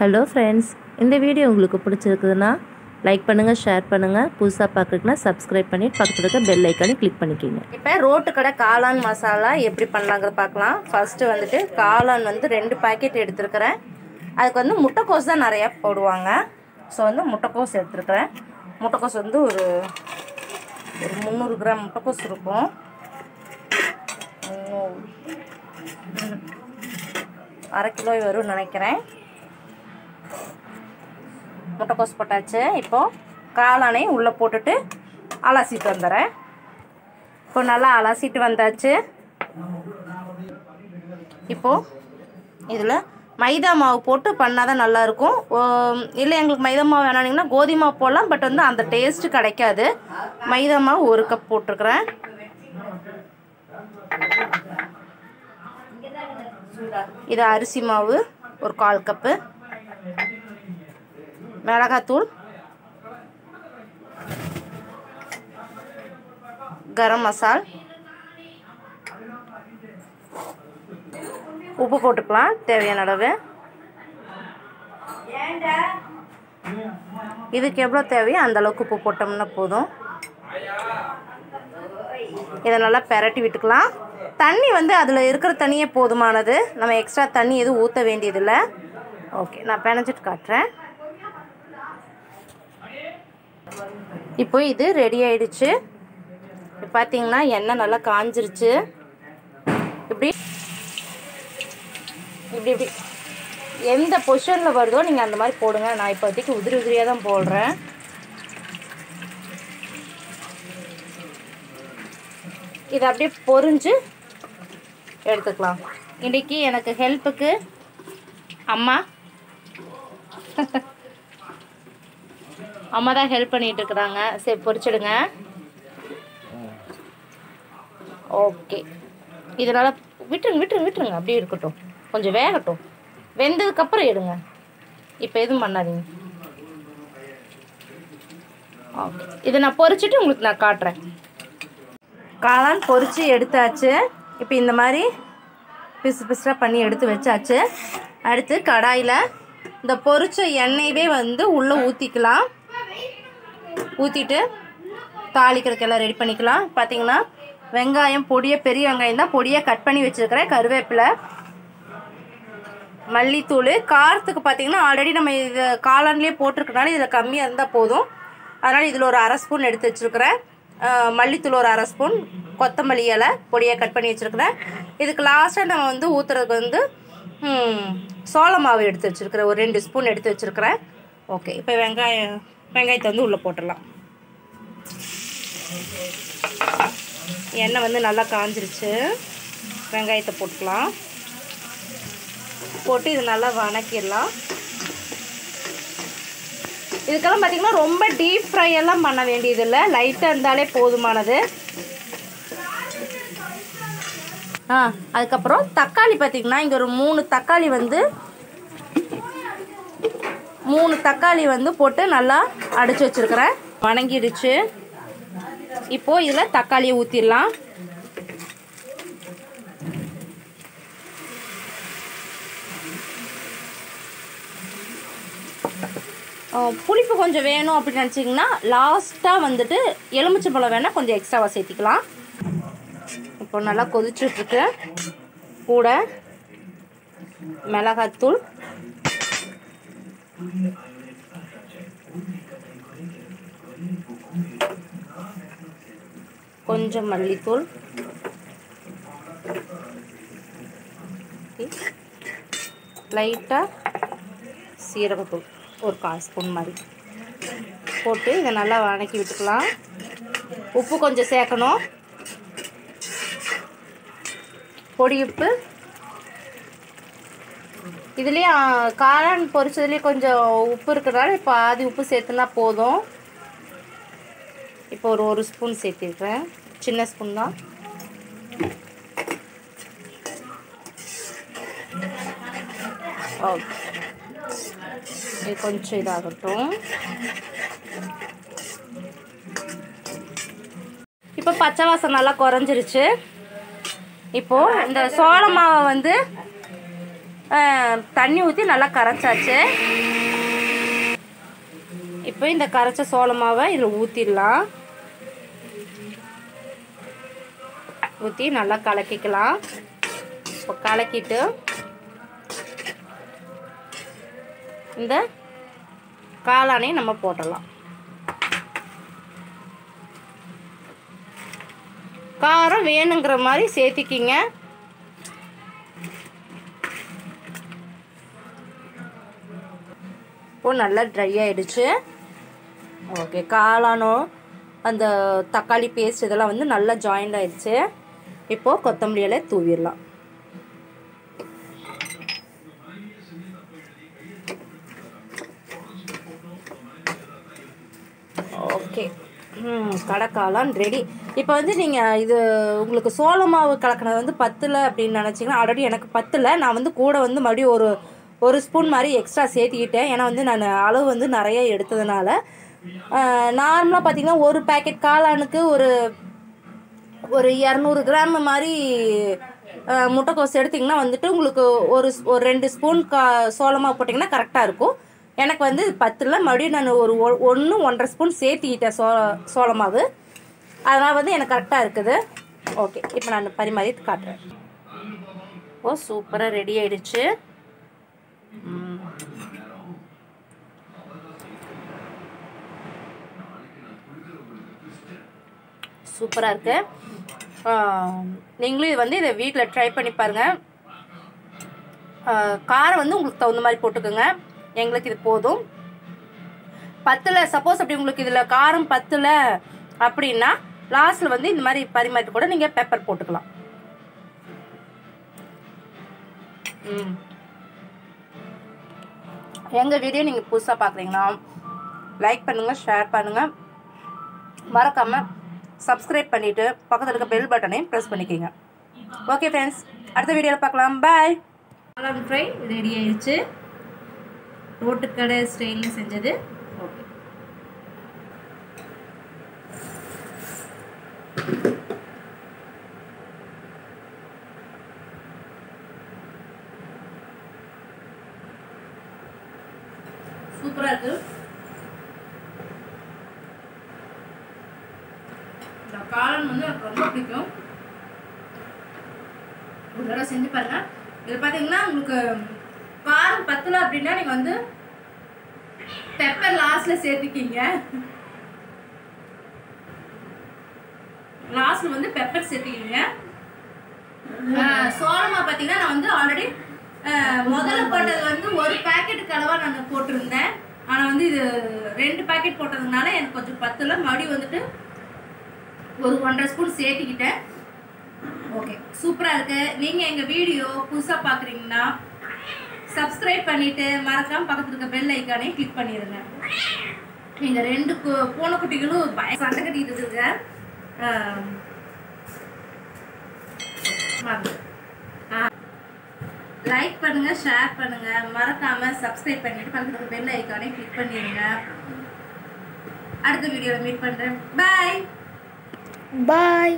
Hello friends இந்த video உங்களுக்கு பிடிச்சிருக்குதுன்னா like பண்ணுங்கள் ஷேர் பண்ணுங்கள் புதுசாக பார்க்குறதுக்குன்னா சப்ஸ்கிரைப் பண்ணி பக்கத்தில் இருக்க பெல் ஐக்கானே கிளிக் பண்ணிக்கிங்க. இப்போ ரோட்டு கடை காளான் மசாலா எப்படி பண்ணலாங்கிறத பார்க்கலாம். ஃபர்ஸ்ட்டு வந்துட்டு காளான் வந்து ரெண்டு பாக்கெட் எடுத்துருக்கிறேன். அதுக்கு வந்து முட்டைக்கோஸ் தான் நிறையா போடுவாங்க. ஸோ வந்து முட்டைக்கோஸ் எடுத்துருக்கிறேன். முட்டைக்கோஸ் வந்து ஒரு ஒரு முந்நூறு கிராம் முட்டைக்கோஸ் இருக்கும். அரை கிலோ வரும்னு நினைக்கிறேன். முட்டைக்கோஸ் போட்டாச்சு. இப்போது காளானையும் உள்ளே போட்டுட்டு அலசிட்டு வந்துடுறேன். இப்போ நல்லா அலசிட்டு வந்தாச்சு. இப்போது இதில் மைதா மாவு போட்டு பண்ணால் தான் நல்லாயிருக்கும். இல்லை எங்களுக்கு மைதா மாவு வேணானிங்கன்னா கோதுமை மாவு போடலாம். பட் வந்து அந்த டேஸ்ட்டு கிடைக்காது. மைதா மாவு ஒரு கப் போட்டிருக்கிறேன். இது அரிசி மாவு ஒரு கால் கப்பு. மிளகாத்தூள் கரம் மசால் உப்பு போட்டுக்கலாம் தேவையான அளவு. இதுக்கு எவ்வளோ தேவையோ அந்த அளவுக்கு உப்பு போட்டோம்னா போதும். இதை நல்லா பெரட்டி விட்டுக்கலாம். தண்ணி வந்து அதில் இருக்கிற தண்ணியே போதுமானது. நம்ம எக்ஸ்ட்ரா தண்ணி எதுவும் ஊற்ற வேண்டியதில்லை. ஓகே நான் பிணைஞ்சிட்டு காட்டுறேன். இப்போ இது ரெடி ஆயிடுச்சு. இப்போ பார்த்தீங்கன்னா எண்ணெய் நல்லா காஞ்சிருச்சு. இப்படி இப்படி இப்படி. எந்த பொசிஷனில் வருதோ நீங்கள் அந்த மாதிரி போடுங்க. நான் இப்போதைக்கு உதிரி உதிரியாக தான் போடுறேன். இதை அப்படியே பொறிஞ்சு எடுத்துக்கலாம். இன்றைக்கி எனக்கு ஹெல்ப்புக்கு அம்மா. அம்மா தான் ஹெல்ப் பண்ணிட்டு இருக்கிறாங்க சரி பொரிச்சிடுங்க. ஓகே இதனால் விட்டுருங்க விட்டுருங்க விட்டுருங்க. அப்படியே இருக்கட்டும். கொஞ்சம் வேகட்டும். வெந்ததுக்கப்புறம் எடுங்க. இப்போ எதுவும் பண்ணாதீங்க. ஓகே இதை நான் பொரிச்சிட்டு உங்களுக்கு நான் காட்டுறேன். காளான் பொரித்து எடுத்தாச்சு. இப்போ இந்த மாதிரி பிசு பிசுறாக பண்ணி எடுத்து வச்சாச்சு. அடுத்து கடாயில் இந்த பொரிச்ச எண்ணெயவே வந்து உள்ளே ஊற்றிக்கலாம் ஊற்றிட்டு தாளிக்கிறதுக்கு எல்லாம் ரெடி பண்ணிக்கலாம். பார்த்தீங்கன்னா வெங்காயம் பொடியை பெரிய வெங்காயம் தான் பொடியை கட் பண்ணி வச்சுருக்கிறேன். கருவேப்பிலை மல்லித்தூள் காரத்துக்கு பார்த்தீங்கன்னா ஆல்ரெடி நம்ம இது காளான்லேயே போட்டிருக்கனால இதில் கம்மியாக இருந்தால் போதும். அதனால் இதில் ஒரு அரை ஸ்பூன் எடுத்து வச்சுருக்கிறேன். மல்லித்தூள் ஒரு அரை ஸ்பூன் கொத்தமல்லி இலை பொடியாக கட் பண்ணி வச்சுருக்கிறேன். இதுக்கு லாஸ்ட்டாக நம்ம வந்து ஊற்றுறதுக்கு வந்து சோள மாவு எடுத்து வச்சுருக்கிறேன். ஒரு ரெண்டு ஸ்பூன் எடுத்து வச்சுருக்கிறேன். ஓகே இப்போ வெங்காயம் வெங்காயத்தை வந்து உள்ளே போட்டுடலாம். எண்ணெய் வந்து நல்லா காஞ்சிருச்சு. வெங்காயத்தை போட்டுக்கலாம். போட்டு இது நல்லா வணக்கிடலாம். இதுக்கெல்லாம் பார்த்திங்கன்னா ரொம்ப டீப் ஃப்ரை எல்லாம் பண்ண வேண்டியதில்லை. லைட்டாக இருந்தாலே போதுமானது. ஆ அதுக்கப்புறம் தக்காளி பார்த்திங்கன்னா இங்கே ஒரு மூணு தக்காளி வந்து மூணு தக்காளி வந்து போட்டு நல்லா அடித்து வச்சுருக்கிறேன். வணங்கிடுச்சு. இப்போது இதில் தக்காளியை ஊற்றிடலாம் புளிப்பு கொஞ்சம் வேணும் அப்படின்னு நினச்சிங்கன்னா லாஸ்ட்டாக வந்துட்டு எலுமிச்சம்பழம் வேணால் கொஞ்சம் எக்ஸ்ட்ராவாக சேர்த்திக்கலாம். இப்போ நல்லா கொதிச்சுட்ருக்கு கூட மிளகாத்தூள். கொஞ்சம் மல்லித்தூள். லைட்டாக சீரகத்தூள் ஒரு கால் ஸ்பூன் மாதிரி. போட்டு இதை நல்லா வணக்கி விட்டுக்கலாம். உப்பு கொஞ்சம் சேர்க்கணும். பொடி உப்பு இதுலேயும் காளான் பொரிச்சதுலேயும் கொஞ்சம் உப்பு இருக்கிறதால இப்போ ஆதி உப்பு சேர்த்துனா போதும். இப்போ ஒரு ஒரு ஸ்பூன் சேர்த்துருக்குறேன். சின்ன ஸ்பூன் தான். ஓகே. இது கொஞ்சம் இதாகட்டும். இப்போ பச்சை வாசம் நல்லா குறைஞ்சிருச்சு. இப்போது இந்த சோள மாவை வந்து தண்ணி ஊற்றி நல்லா கரைச்சாச்சு. இப்போ இந்த கரைச்ச சோள மாவை இதில் ஊற்றிடலாம் ஊற்றி நல்லா கலக்கிக்கலாம். இப்போ கலக்கிட்டு இந்த காளானையும் நம்ம போட்டலாம். காரம் வேணுங்கிற மாதிரி சேர்த்திக்கிங்க. இப்போ நல்லா ட்ரை ஆயிடுச்சு. ஓகே காளானும் அந்த தக்காளி பேஸ்ட் இதெல்லாம் வந்து நல்லா ஜாயிண்ட் ஆயிடுச்சு. இப்போது கொத்தமல்லி இலை தூவிடலாம். ஓகே ம் கடைக்காளான் ரெடி இப்போ வந்து நீங்கள் இது உங்களுக்கு சோள மாவு கலக்கினது வந்து பத்தில் அப்படின்னு நினச்சிங்கன்னா ஆல்ரெடி எனக்கு பத்தில். நான் வந்து கூட வந்து மறுபடியும் ஒரு ஒரு ஸ்பூன் மாதிரி எக்ஸ்ட்ரா சேர்த்திக்கிட்டேன். ஏன்னா வந்து நான் அளவு வந்து நிறைய எடுத்ததுனால. நார்மலாக பார்த்தீங்கன்னா ஒரு பேக்கெட் காளானுக்கு ஒரு ஒரு இரநூறு கிராம் மாதிரி முட்டைக்கோஸ் எடுத்திங்கன்னா வந்துட்டு உங்களுக்கு ஒரு ஸ்- ஒரு ரெண்டு ஸ்பூன் கா சோளமாக போட்டிங்கன்னா கரெக்டாக இருக்கும். எனக்கு வந்து பத்தில் மறுபடியும் நான் ஒரு ஒன்று ஒன்றரை ஸ்பூன் சேர்த்திக்கிட்டேன் சோ சோளமாவு. அதனால் வந்து எனக்கு கரெக்டாக இருக்குது. ஓகே இப்போ நான் பரிமாறி காட்டுறேன். ஓ சூப்பராக ரெடி ஆயிடுச்சு. சூப்பராக இருக்கு. நீங்களும் இது வந்து இதை வீட்டில் ட்ரை பண்ணி பாருங்கள் காரம் வந்து உங்களுக்கு தகுந்த மாதிரி போட்டுக்கோங்க. எங்களுக்கு இது போதும். பத்தில் சப்போஸ் அப்படி உங்களுக்கு இதில் காரம் பத்தில் அப்படின்னா லாஸ்ட்டில் வந்து இந்த மாதிரி பரிமாறிட்டு கூட நீங்கள் பெப்பர் போட்டுக்கலாம். ம். எங்கள் வீடியோ நீங்கள் புதுசாக பார்க்குறீங்கன்னா லைக் பண்ணுங்கள் ஷேர் பண்ணுங்கள் மறக்காமல் சப்ஸ்கிரைப் பண்ணிவிட்டு பக்கத்தில் இருக்க பெல் பட்டனையும் ப்ரெஸ் பண்ணிக்கோங்க. ஓகே ஃப்ரெண்ட்ஸ் அடுத்த வீடியோவில் பார்க்கலாம். பாய் ஃப்ரை ரெடி ஆயிடுச்சு ரோட்டுக்கடை ஸ்டைலில் செஞ்சது ஓகே சூப்பராக இருக்கு இந்த காளான் வந்து எனக்கு ரொம்ப பிடிக்கும். ஒரு தடவை செஞ்சு பாருங்க. இதில் பார்த்தீங்கன்னா உங்களுக்கு காரம் பத்தலை அப்படின்னா நீங்கள் வந்து பெப்பர் லாஸ்ட்ல சேர்த்துக்கிங்க. லாஸ்ட்ல வந்து பெப்பர் சேர்த்துக்கிங்க. சோளமா பார்த்தீங்கன்னா நான் வந்து ஆல்ரெடி முதல்ல போட்டது வந்து ஒரு பேக்கெட்டுக்கு அளவா நான் போட்டிருந்தேன். ஆனால் வந்து இது ரெண்டு பேக்கெட் போட்டதுனால எனக்கு கொஞ்சம் பத்துல. மறுபடியும் வந்துட்டு ஒரு ஒன்றரை ஸ்பூன் சேர்த்துக்கிட்டேன். ஓகே சூப்பராக இருக்குது நீங்கள் எங்கள் வீடியோ புதுசாக பார்க்குறீங்கன்னா சப்ஸ்கிரைப் பண்ணிவிட்டு மறக்காமல் பக்கத்தில் இருக்க பெல் ஐக்கானே கிளிக் பண்ணிடுங்க எங்கள் ரெண்டு பூனைக்குட்டிகளும் பய சண்டை கட்டிக்கிட்டு இருக்குங்க லைக் பண்ணுங்கள் ஷேர் பண்ணுங்கள் மறக்காமல் சப்ஸ்கிரைப் பண்ணிவிட்டு பக்கத்தில் இருக்க பெல் ஐக்கானே கிளிக் பண்ணிடுங்க அடுத்த வீடியோவில் மீட் பண்ணுறேன் பாய் பாய்